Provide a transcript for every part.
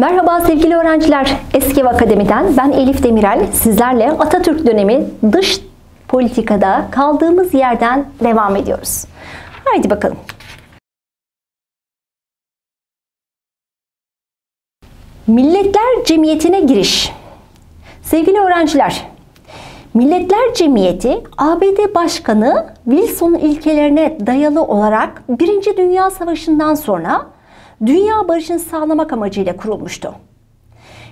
Merhaba sevgili öğrenciler. Eski Akademi'den ben Elif Demirel. Sizlerle Atatürk dönemi dış politikada kaldığımız yerden devam ediyoruz. Haydi bakalım. Milletler Cemiyeti'ne giriş. Sevgili öğrenciler, Milletler Cemiyeti ABD Başkanı Wilson'un ilkelerine dayalı olarak Birinci Dünya Savaşı'ndan sonra dünya barışını sağlamak amacıyla kurulmuştu.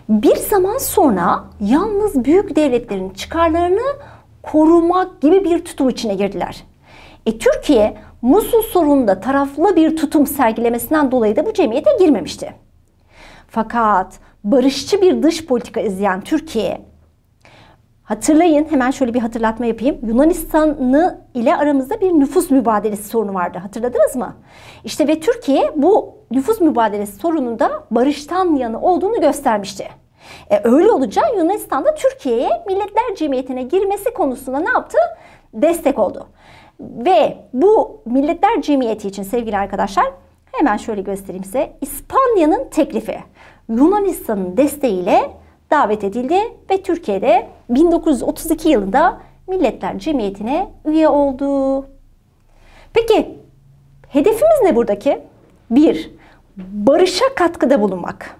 Bir zaman sonra yalnız büyük devletlerin çıkarlarını korumak gibi bir tutum içine girdiler. E, Türkiye Musul sorununda taraflı bir tutum sergilemesinden dolayı da bu cemiyete girmemişti. Fakat barışçı bir dış politika izleyen Türkiye Hatırlayın hemen şöyle bir hatırlatma yapayım. Yunanistan'ı ile aramızda bir nüfus mübadelesi sorunu vardı. Hatırladınız mı? İşte ve Türkiye bu nüfus mübadelesi sorununda barıştan yanı olduğunu göstermişti. E, öyle olunca Yunanistan da Türkiye'ye Milletler Cemiyeti'ne girmesi konusunda ne yaptı? Destek oldu. Ve bu Milletler Cemiyeti için sevgili arkadaşlar hemen şöyle göstereyim size. İspanya'nın teklifi Yunanistan'ın desteğiyle davet edildi ve Türkiye'de 1932 yılında Milletler Cemiyeti'ne üye oldu. Peki hedefimiz ne buradaki? 1. Barışa katkıda bulunmak.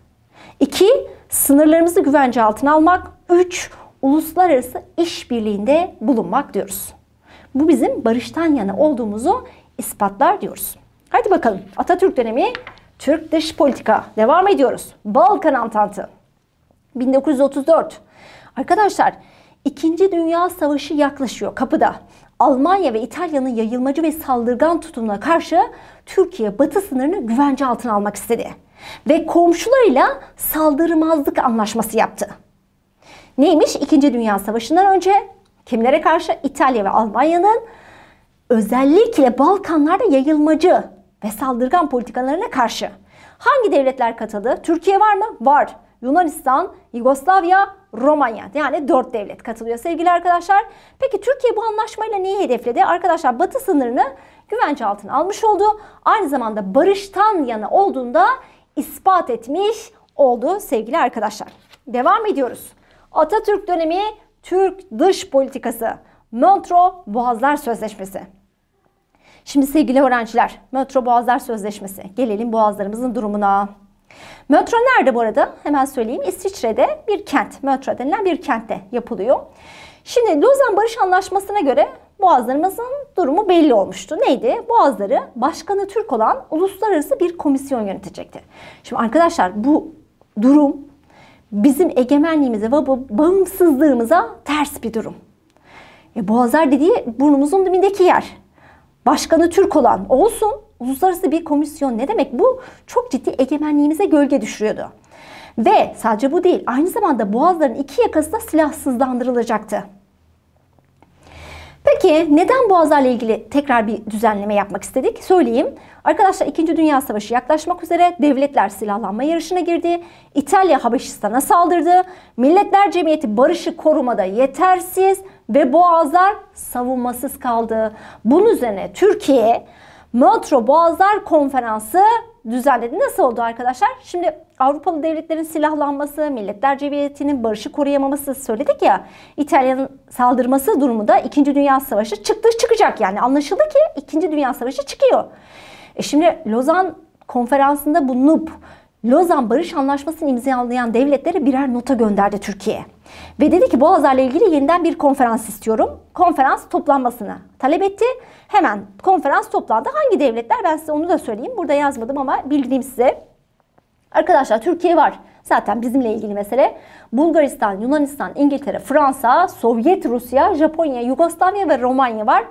2. Sınırlarımızı güvence altına almak. 3. Uluslararası işbirliğinde bulunmak diyoruz. Bu bizim barıştan yana olduğumuzu ispatlar diyoruz. Hadi bakalım Atatürk dönemi Türk dış politika devam ediyoruz. Balkan Antantı. 1934. Arkadaşlar İkinci Dünya Savaşı yaklaşıyor kapıda. Almanya ve İtalya'nın yayılmacı ve saldırgan tutumuna karşı Türkiye batı sınırını güvence altına almak istedi. Ve komşularıyla saldırmazlık anlaşması yaptı. Neymiş? İkinci Dünya Savaşı'ndan önce kimlere karşı? İtalya ve Almanya'nın özellikle Balkanlarda yayılmacı ve saldırgan politikalarına karşı. Hangi devletler katıldı? Türkiye var mı? Var. Yunanistan, Yugoslavya, Romanya yani dört devlet katılıyor sevgili arkadaşlar. Peki Türkiye bu anlaşmayla neyi hedefledi? Arkadaşlar batı sınırını güvence altına almış oldu. Aynı zamanda barıştan yana olduğunda ispat etmiş oldu sevgili arkadaşlar. Devam ediyoruz. Atatürk dönemi Türk dış politikası. Montreux Boğazlar Sözleşmesi. Şimdi sevgili öğrenciler, Montreux Boğazlar Sözleşmesi. Gelelim boğazlarımızın durumuna. Montreux nerede bu arada? Hemen söyleyeyim. İsviçre'de bir kent. Montreux denilen bir kentte yapılıyor. Şimdi Lozan Barış Anlaşması'na göre boğazlarımızın durumu belli olmuştu. Neydi? Boğazları başkanı Türk olan uluslararası bir komisyon yönetecekti. Şimdi arkadaşlar bu durum bizim egemenliğimize ve bağımsızlığımıza ters bir durum. E, boğazlar dediği burnumuzun dibindeki yer. Başkanı Türk olan olsun uluslararası bir komisyon ne demek? Bu çok ciddi egemenliğimize gölge düşürüyordu. Ve sadece bu değil, aynı zamanda boğazların iki yakası da silahsızlandırılacaktı. Peki neden boğazlarla ilgili tekrar bir düzenleme yapmak istedik? Söyleyeyim. Arkadaşlar 2. Dünya Savaşı yaklaşmak üzere devletler silahlanma yarışına girdi. İtalya Habeşistan'a saldırdı. Milletler Cemiyeti barışı korumada yetersiz ve boğazlar savunmasız kaldı. Bunun üzerine Türkiye Montreux Boğazlar Konferansı düzenledi. Nasıl oldu arkadaşlar? Şimdi Avrupalı devletlerin silahlanması, Milletler Cemiyeti'nin barışı koruyamaması söyledik ya. İtalya'nın saldırması durumunda 2. Dünya Savaşı çıktı çıkacak yani. Anlaşıldı ki 2. Dünya Savaşı çıkıyor. E şimdi Lozan konferansında bu Lozan Barış Anlaşması'nı imzalayan devletlere birer nota gönderdi Türkiye. Ve dedi ki Boğazlar'la ilgili yeniden bir konferans istiyorum. Konferans toplanmasını talep etti. Hemen konferans toplandı. Hangi devletler? Ben size onu da söyleyeyim. Burada yazmadım ama bildiğim size. Arkadaşlar Türkiye var. Zaten bizimle ilgili mesele. Bulgaristan, Yunanistan, İngiltere, Fransa, Sovyet Rusya, Japonya, Yugoslavya ve Romanya var.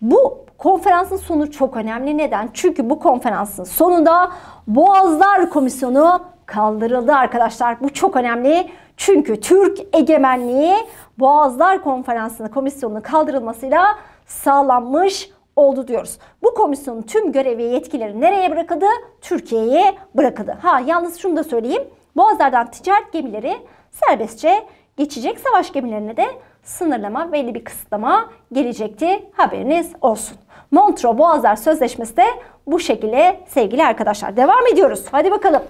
Bu konferansın sonu çok önemli. Neden? Çünkü bu konferansın sonunda Boğazlar Komisyonu kaldırıldı arkadaşlar. Bu çok önemli. Çünkü Türk egemenliği Boğazlar Konferansı'nın komisyonunun kaldırılmasıyla sağlanmış oldu diyoruz. Bu komisyonun tüm görev ve yetkileri nereye bırakıldı? Türkiye'ye bırakıldı. Ha yalnız şunu da söyleyeyim. Boğazlardan ticaret gemileri serbestçe geçecek. Savaş gemilerine de sınırlama, belli bir kısıtlama gelecekti. Haberiniz olsun. Montreux Boğazlar Sözleşmesi de bu şekilde sevgili arkadaşlar. Devam ediyoruz. Hadi bakalım.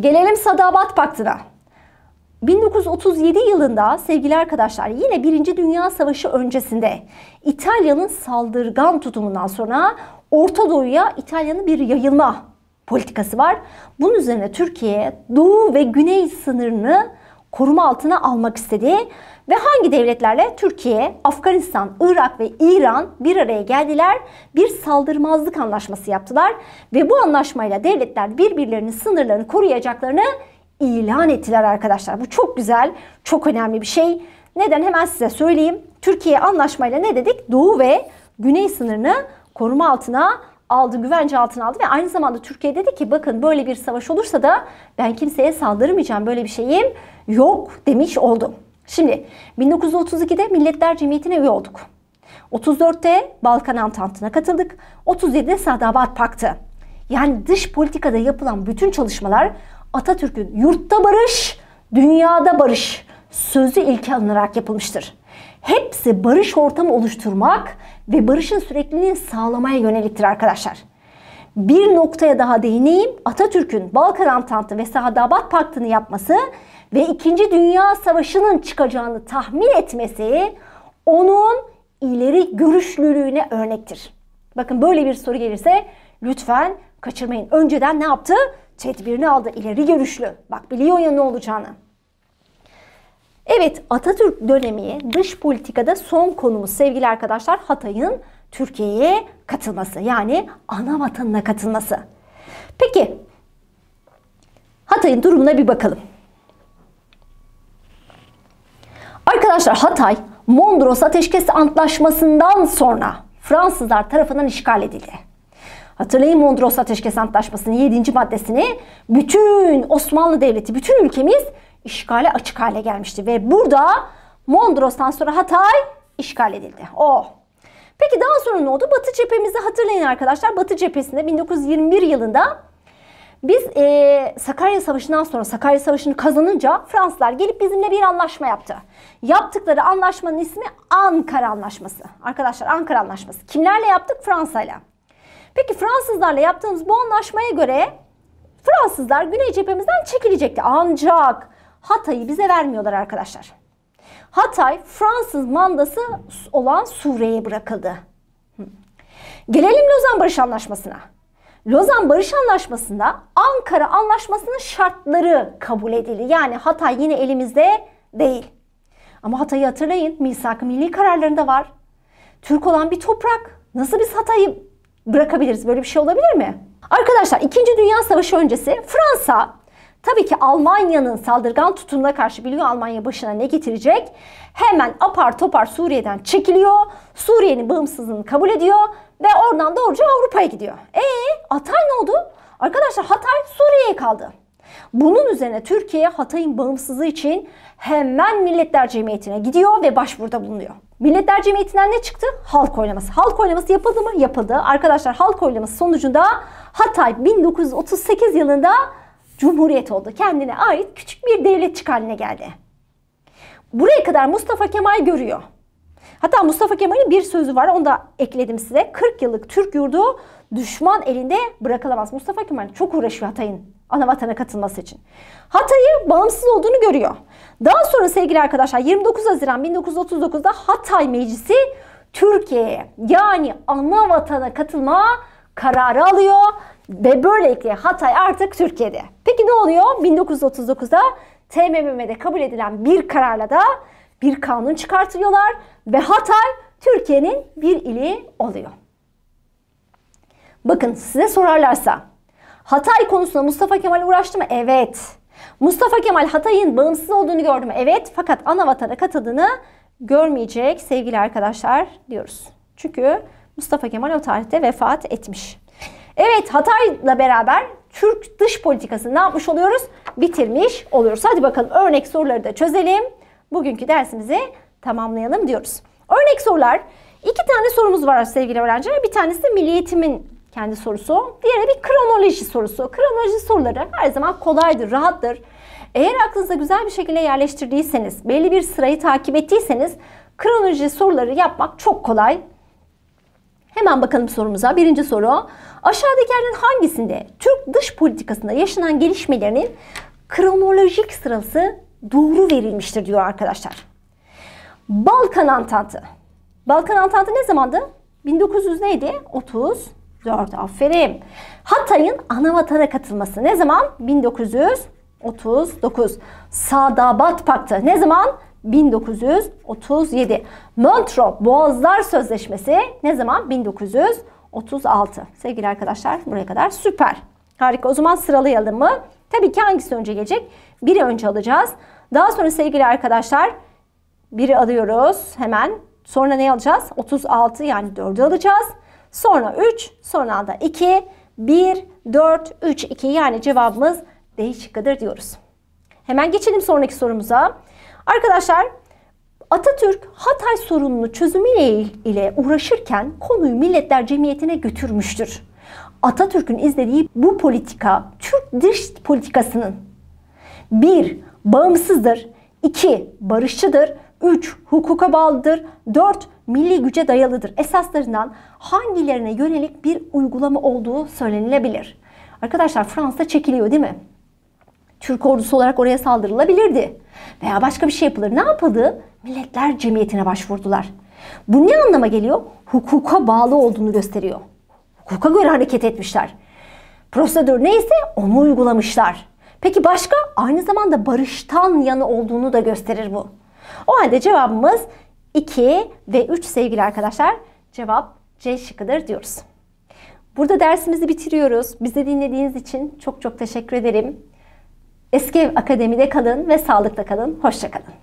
Gelelim Sadabat Paktı'na. 1937 yılında sevgili arkadaşlar yine Birinci Dünya Savaşı öncesinde İtalya'nın saldırgan tutumundan sonra Orta Doğu'ya İtalya'nın bir yayılma politikası var. Bunun üzerine Türkiye Doğu ve Güney sınırını koruma altına almak istedi ve hangi devletlerle? Türkiye, Afganistan, Irak ve İran bir araya geldiler. Bir saldırmazlık anlaşması yaptılar ve bu anlaşmayla devletler birbirlerinin sınırlarını koruyacaklarını ilan ettiler arkadaşlar. Bu çok güzel, çok önemli bir şey. Neden hemen size söyleyeyim. Türkiye anlaşmayla ne dedik? Doğu ve güney sınırını koruma altına aldı, güvence altına aldı ve aynı zamanda Türkiye dedi ki bakın böyle bir savaş olursa da ben kimseye saldırmayacağım böyle bir şeyim yok demiş oldu. Şimdi 1932'de Milletler Cemiyeti'ne üye olduk. 34'te Balkan Antantı'na katıldık. 37'de Sadabat Paktı. Yani dış politikada yapılan bütün çalışmalar Atatürk'ün yurtta barış, dünyada barış sözü ilke alınarak yapılmıştır. Hepsi barış ortamı oluşturmak ve barışın sürekliliğini sağlamaya yöneliktir arkadaşlar. Bir noktaya daha değineyim. Atatürk'ün Balkan Antantı ve Sadabat Paktı'nı yapması ve 2. Dünya Savaşı'nın çıkacağını tahmin etmesi onun ileri görüşlülüğüne örnektir. Bakın böyle bir soru gelirse lütfen kaçırmayın. Önceden ne yaptı? Tedbirini aldı. İleri görüşlü. Bak biliyor ya ne olacağını. Evet Atatürk dönemi dış politikada son konumuz sevgili arkadaşlar Hatay'ın Türkiye'ye katılması. Yani ana vatanına katılması. Peki Hatay'ın durumuna bir bakalım. Arkadaşlar Hatay Mondros Ateşkes Antlaşması'ndan sonra Fransızlar tarafından işgal edildi. Hatırlayın Mondros Ateşkes Antlaşması'nın 7. maddesini bütün Osmanlı Devleti, bütün ülkemiz işgale açık hale gelmişti. Ve burada Mondros'tan sonra Hatay işgal edildi. Oh. Peki daha sonra ne oldu? Batı cephemizi hatırlayın arkadaşlar. Batı cephesinde 1921 yılında biz e, Sakarya Savaşı'ndan sonra Sakarya Savaşı'nı kazanınca Fransızlar gelip bizimle bir anlaşma yaptı. Yaptıkları anlaşmanın ismi Ankara Anlaşması. Arkadaşlar Ankara Anlaşması. Kimlerle yaptık? Fransa'yla. Peki Fransızlarla yaptığımız bu anlaşmaya göre Fransızlar Güney cephemizden çekilecekti. Ancak Hatay'ı bize vermiyorlar arkadaşlar. Hatay Fransız mandası olan Suriye'ye bırakıldı. Gelelim Lozan Barış Anlaşması'na. Lozan Barış Anlaşması'nda Ankara Anlaşması'nın şartları kabul edildi. Yani Hatay yine elimizde değil. Ama Hatay'ı hatırlayın. Misak-ı milli kararlarında var. Türk olan bir toprak. Nasıl biz Hatay'ı bırakabiliriz? Böyle bir şey olabilir mi? Arkadaşlar 2. Dünya Savaşı öncesi Fransa tabii ki Almanya'nın saldırgan tutumuna karşı biliyor Almanya başına ne getirecek. Hemen apar topar Suriye'den çekiliyor. Suriye'nin bağımsızlığını kabul ediyor ve oradan doğruca Avrupa'ya gidiyor. E Hatay ne oldu? Arkadaşlar Hatay Suriye'ye kaldı. Bunun üzerine Türkiye Hatay'ın bağımsızlığı için hemen Milletler Cemiyeti'ne gidiyor ve başvuruda bulunuyor. Milletler Cemiyeti'nden ne çıktı? Halk oylaması. Halk oylaması yapıldı mı? Yapıldı. Arkadaşlar halk oylaması sonucunda Hatay 1938 yılında Cumhuriyet oldu. Kendine ait küçük bir devletçik haline geldi. Buraya kadar Mustafa Kemal görüyor. Hatta Mustafa Kemal'in bir sözü var. Onu da ekledim size. 40 yıllık Türk yurdu düşman elinde bırakılamaz. Mustafa Kemal çok uğraşıyor Hatay'ın ana vatana katılması için. Hatay'ı bağımsız olduğunu görüyor. Daha sonra sevgili arkadaşlar 29 Haziran 1939'da Hatay Meclisi Türkiye'ye yani ana vatana katılma kararı alıyor ve böylelikle Hatay artık Türkiye'de. Peki ne oluyor? 1939'da TMMM'de kabul edilen bir kararla da bir kanun çıkartıyorlar ve Hatay Türkiye'nin bir ili oluyor. Bakın size sorarlarsa Hatay konusunda Mustafa Kemal uğraştı mı? Evet. Mustafa Kemal Hatay'ın bağımsız olduğunu gördü mü? Evet. Fakat ana vatana katıldığını görmeyecek sevgili arkadaşlar diyoruz. Çünkü Mustafa Kemal o tarihte vefat etmiş. Evet Hatay'la beraber Türk dış politikasını ne yapmış oluyoruz? Bitirmiş oluyoruz. Hadi bakalım örnek soruları da çözelim. Bugünkü dersimizi tamamlayalım diyoruz. Örnek sorular. İki tane sorumuz var sevgili öğrenciler. Bir tanesi de milli eğitimin kendi sorusu. Diğeri bir kronoloji sorusu. Kronoloji soruları her zaman kolaydır, rahattır. Eğer aklınıza güzel bir şekilde yerleştirdiyseniz, belli bir sırayı takip ettiyseniz kronoloji soruları yapmak çok kolay. Hemen bakalım sorumuza. Birinci soru. Aşağıdakilerden hangisinde Türk dış politikasında yaşanan gelişmelerin kronolojik sırası doğru verilmiştir diyor arkadaşlar. Balkan Antantı. Balkan Antantı ne zamandı? 1900 neydi? 34. Aferin. Hatay'ın ana vatana katılması ne zaman? 1939. Sadabat Paktı ne zaman? 1937. Montreux Boğazlar Sözleşmesi ne zaman? 1936. Sevgili arkadaşlar buraya kadar süper. Harika. O zaman sıralayalım mı? Tabii ki hangisi önce gelecek? Biri önce alacağız. Daha sonra sevgili arkadaşlar biri alıyoruz hemen. Sonra ne alacağız? 36 yani 4'ü alacağız. Sonra 3, sonra da 2, 1, 4, 3, 2 yani cevabımız D şıkkıdır diyoruz. Hemen geçelim sonraki sorumuza. Arkadaşlar Atatürk Hatay sorununu çözümüyle ile uğraşırken konuyu Milletler Cemiyeti'ne götürmüştür. Atatürk'ün izlediği bu politika Türk dış politikasının 1. Bağımsızdır 2. Barışçıdır 3. Hukuka bağlıdır 4. Milli güce dayalıdır. Esaslarından hangilerine yönelik bir uygulama olduğu söylenilebilir. Arkadaşlar Fransa çekiliyor değil mi? Türk ordusu olarak oraya saldırılabilirdi. Veya başka bir şey yapılır. Ne yapıldı? Milletler Cemiyeti'ne başvurdular. Bu ne anlama geliyor? Hukuka bağlı olduğunu gösteriyor. Hukuka göre hareket etmişler. Prosedür neyse onu uygulamışlar. Peki başka? Aynı zamanda barıştan yanı olduğunu da gösterir bu. O halde cevabımız 2 ve 3 sevgili arkadaşlar. Cevap C şıkkıdır diyoruz. Burada dersimizi bitiriyoruz. Bizi dinlediğiniz için çok çok teşekkür ederim. Eski Akademi'de kalın ve sağlıkla kalın. Hoşçakalın.